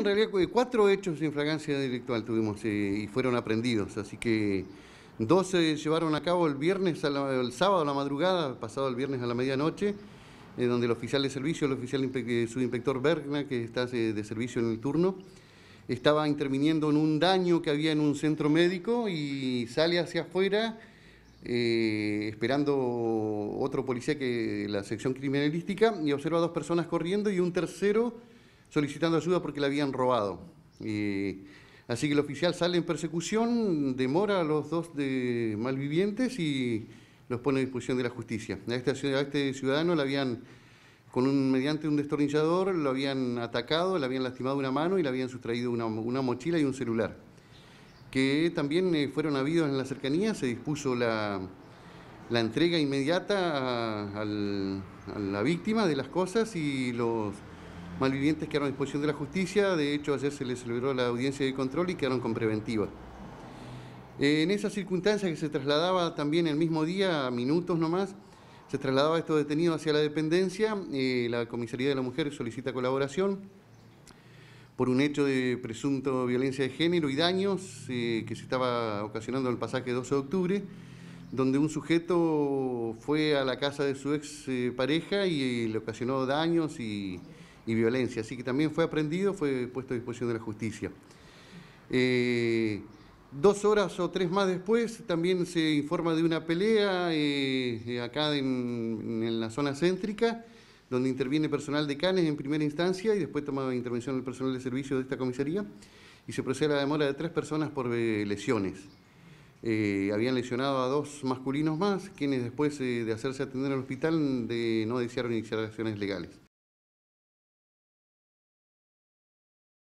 en realidad cuatro hechos de infragancia delictual tuvimos eh, y fueron aprendidos, así que dos se llevaron a cabo el viernes, a la- el sábado a la madrugada, pasado el viernes a la medianoche, eh, donde el oficial de servicio, el oficial eh, subinspector Bergna, que está eh, de servicio en el turno, estaba interviniendo en un daño que había en un centro médico y sale hacia afuera eh, esperando otro policía que la sección criminalística y observa a dos personas corriendo y un tercero solicitando ayuda porque le habían robado. Eh, así que el oficial sale en persecución, demora a los dos de malvivientes y los pone a disposición de la justicia. A este, este ciudadano le habían, con un, mediante un destornillador, lo habían atacado, le habían lastimado una mano y le habían sustraído una, mochila y un celular que también eh, fueron habidos en la cercanía, se dispuso la, la entrega inmediata a la víctima de las cosas y los malvivientes quedaron a disposición de la justicia. De hecho, ayer se les celebró la audiencia de control y quedaron con preventiva. Eh, En esa circunstancia que se trasladaba también el mismo día, a minutos nomás, se trasladaba estos detenidos hacia la dependencia, eh, la Comisaría de la Mujer solicita colaboración por un hecho de presunto violencia de género y daños eh, que se estaba ocasionando en el pasaje 12 de octubre, donde un sujeto fue a la casa de su ex pareja y, le ocasionó daños y, y violencia. Así que también fue aprendido, fue puesto a disposición de la justicia. Eh, dos horas o tres más después también se informa de una pelea eh, eh, acá en, en la zona céntrica, donde interviene personal de Canes en primera instancia y después toma intervención el personal de servicio de esta comisaría y se procede a la demora de tres personas por lesiones. Habían lesionado a dos masculinos más, quienes después de hacerse atender al hospital de, no desearon iniciar acciones legales.